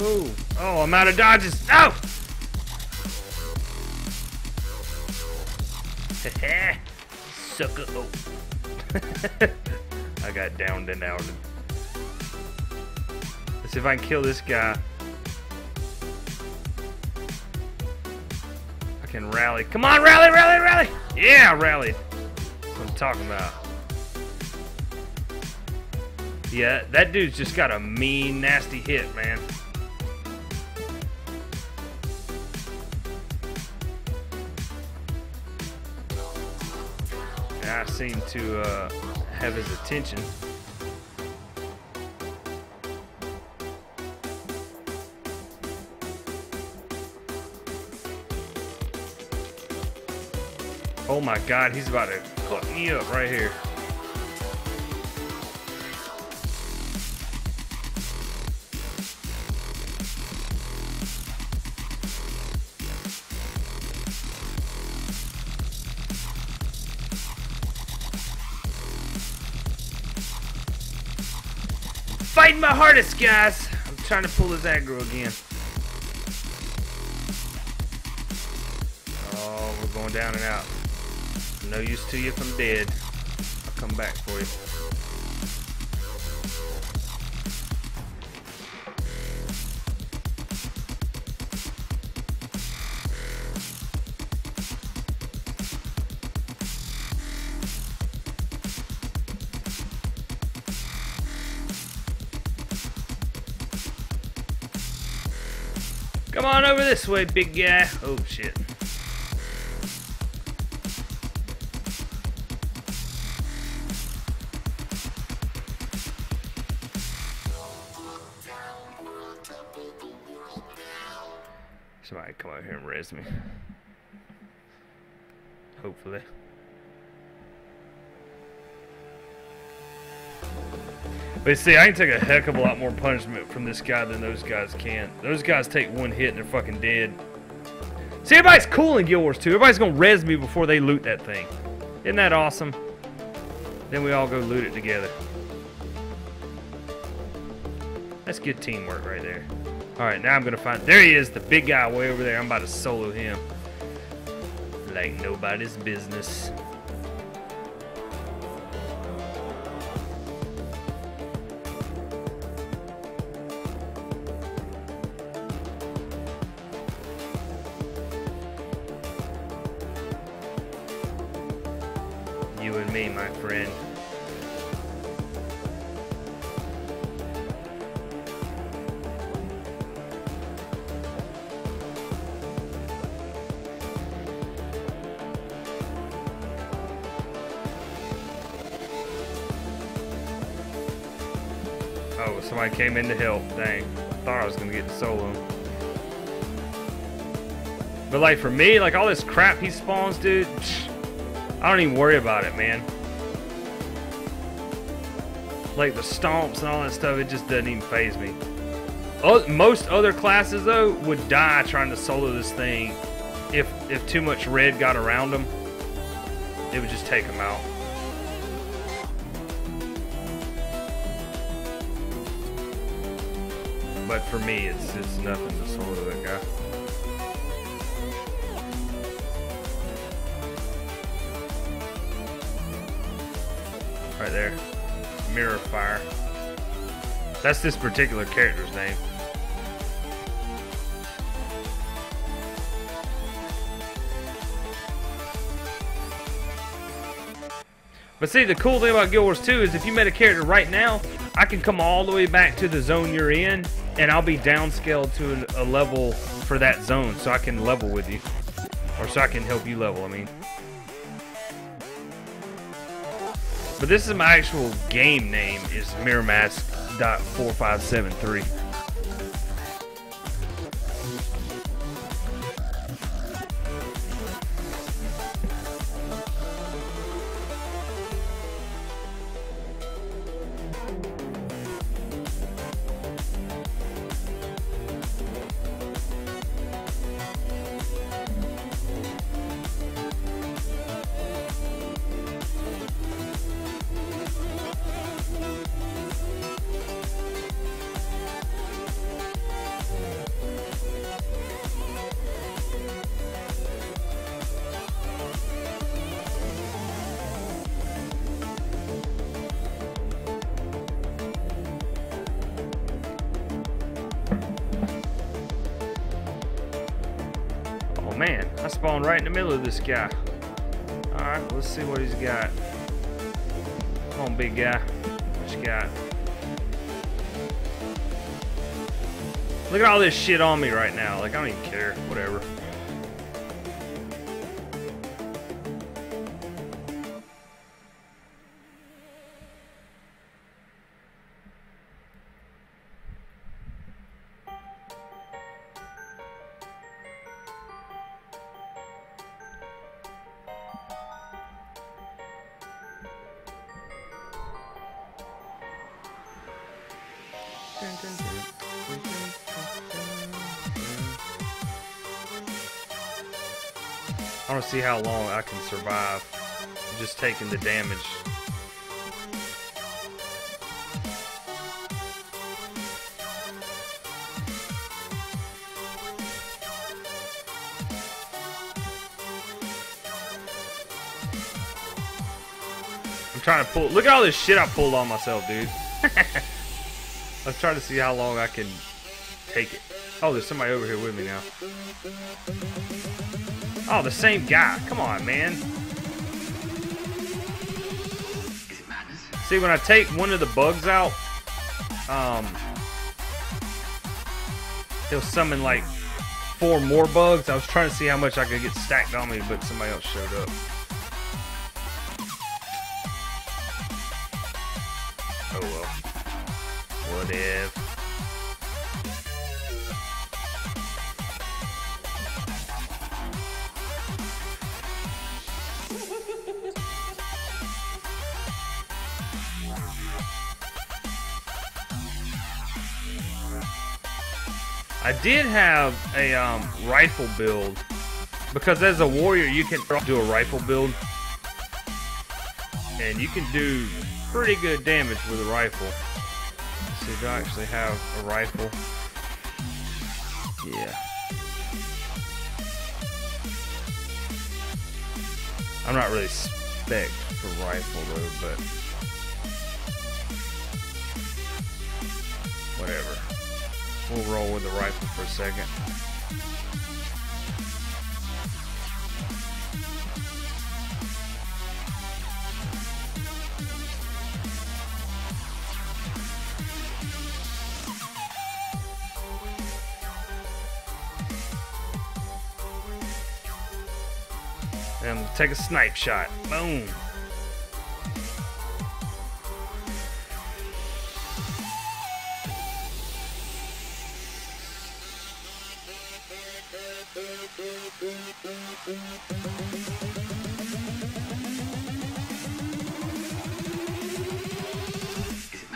Oh, oh, I'm out of dodges. No! Sucker. Oh. I got downed and outed. Let's see if I can kill this guy. I can rally. Come on, rally, rally, rally! Yeah, rally. That's what I'm talking about. Yeah, that dude's just got a mean, nasty hit, man. Seem to uh, have his attention. Oh my god, he's about to fuck me up right here. Fighting my hardest, guys. I'm trying to pull his aggro again. Oh, we're going down and out. No use to you if I'm dead. I'll come back for you. This way, big guy. Oh, shit. Somebody come over here and res me. Hopefully. But see, I can take a heck of a lot more punishment from this guy than those guys can. Those guys take one hit and they're fucking dead. See, everybody's cool in Guild Wars 2. Everybody's gonna res me before they loot that thing. Isn't that awesome? Then we all go loot it together. That's good teamwork right there. Alright, now I'm gonna find... There he is, the big guy way over there. I'm about to solo him. Like nobody's business. And me, my friend. Oh, somebody came in to help. Dang. Thought I was gonna get the solo. But like for me, like all this crap he spawns, dude, psh, I don't even worry about it, man. Like the stomps and all that stuff, it just doesn't even faze me. Most other classes though would die trying to solo this thing if if too much red got around them. It would just take them out. But for me, it's it's nothing to solo that guy. Right there. Mirror Fire. That's this particular character's name. But see, the cool thing about Guild Wars 2 is if you made a character right now, I can come all the way back to the zone you're in, and I'll be downscaled to a level for that zone, so I can level with you. Or so I can help you level, I mean. But this is my actual game name is Mirrormask.4573. man, I spawned right in the middle of this guy. Alright, let's see what he's got. Come on, big guy. What you got? Look at all this shit on me right now. Like, I don't even care. Whatever. I to see how long I can survive just taking the damage. I'm trying to pull. Look at all this shit I pulled on myself, dude. Let's try to see how long I can take it. Oh, there's somebody over here with me now. Oh, the same guy. Come on, man. See, when I take one of the bugs out, um, he'll summon like four more bugs. I was trying to see how much I could get stacked on me, but somebody else showed up. I did have a um, rifle build because as a warrior you can do a rifle build and you can do pretty good damage with a rifle. Let's see, do I actually have a rifle? Yeah. I'm not really spec for rifle though, but whatever. We'll roll with the rifle for a second. And take a snipe shot. Boom.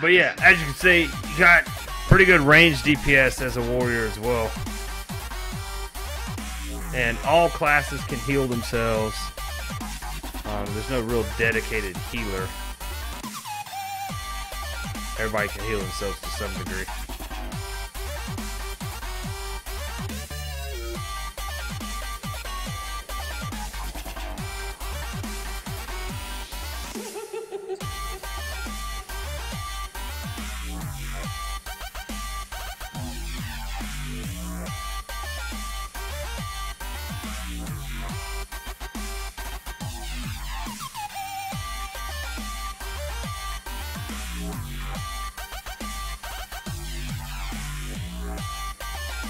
But yeah, as you can see, you got pretty good range DPS as a warrior as well. And all classes can heal themselves. Um, there's no real dedicated healer. Everybody can heal themselves to some degree.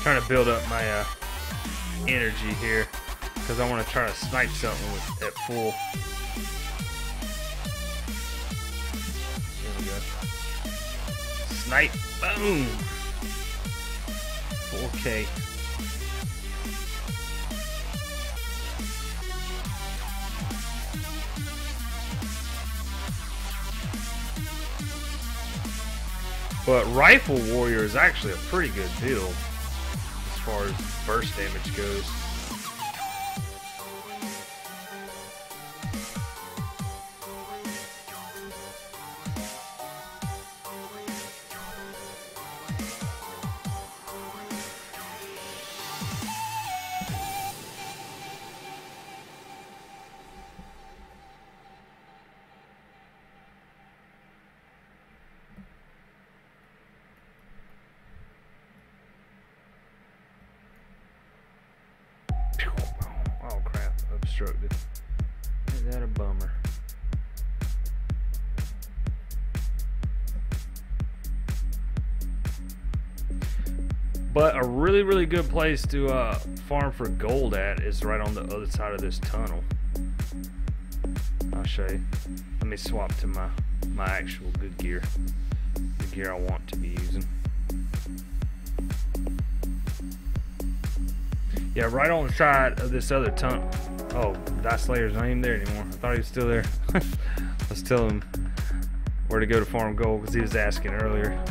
Trying to build up my uh, energy here because I want to try to snipe something with at full. There we go. Snipe, boom. 4K. But Rifle Warrior is actually a pretty good build far as burst damage goes. Destructive. Ain't that a bummer? But a really, really good place to uh, farm for gold at is right on the other side of this tunnel. I'll show you. Let me swap to my, my actual good gear. The gear I want to be using. Yeah, right on the side of this other tunnel. Oh, that Slayer's not even there anymore. I thought he was still there. Let's tell him where to go to farm gold because he was asking earlier.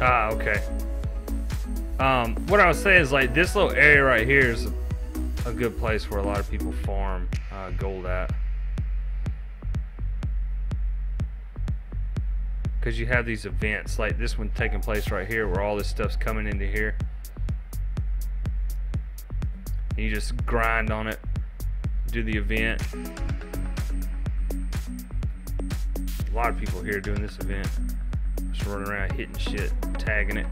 Ah, okay. Um, what I was saying is like this little area right here is a, good place where a lot of people farm uh, gold at. Because you have these events like this one taking place right here where all this stuff's coming into here. And you just grind on it, do the event. A lot of people here doing this event. Just running around hitting shit, tagging it.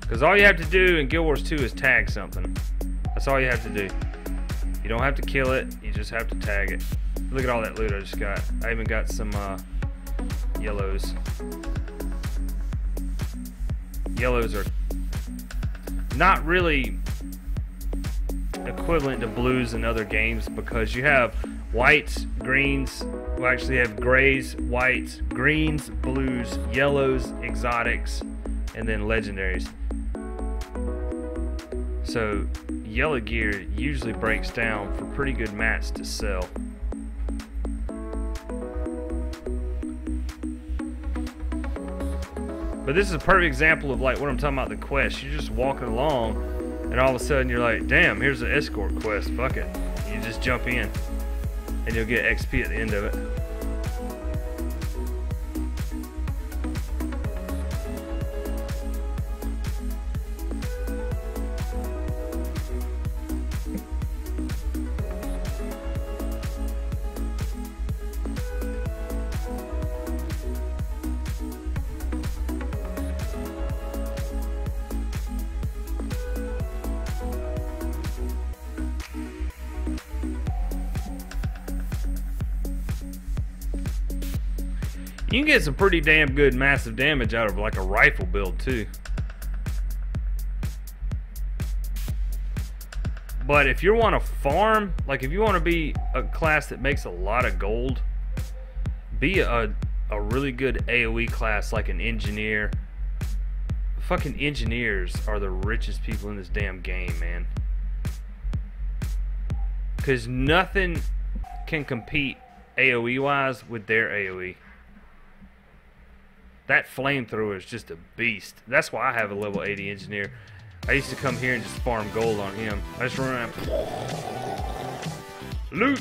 Because all you have to do in Guild Wars 2 is tag something. That's all you have to do. You don't have to kill it, you just have to tag it. Look at all that loot I just got. I even got some uh, yellows. Yellows are not really equivalent to blues in other games because you have whites, greens, we actually have grays, whites, greens, blues, yellows, exotics, and then legendaries. So yellow gear usually breaks down for pretty good mats to sell. But this is a perfect example of like what I'm talking about the quest. You're just walking along and all of a sudden you're like, damn, here's an escort quest. Fuck it. You just jump in and you'll get XP at the end of it. You can get some pretty damn good massive damage out of like a rifle build too. But if you want to farm, like if you want to be a class that makes a lot of gold, be a, a really good AoE class like an engineer. Fucking engineers are the richest people in this damn game, man. Because nothing can compete AoE wise with their AoE. That flamethrower is just a beast. That's why I have a level 80 engineer. I used to come here and just farm gold on him. I just run around. Loot!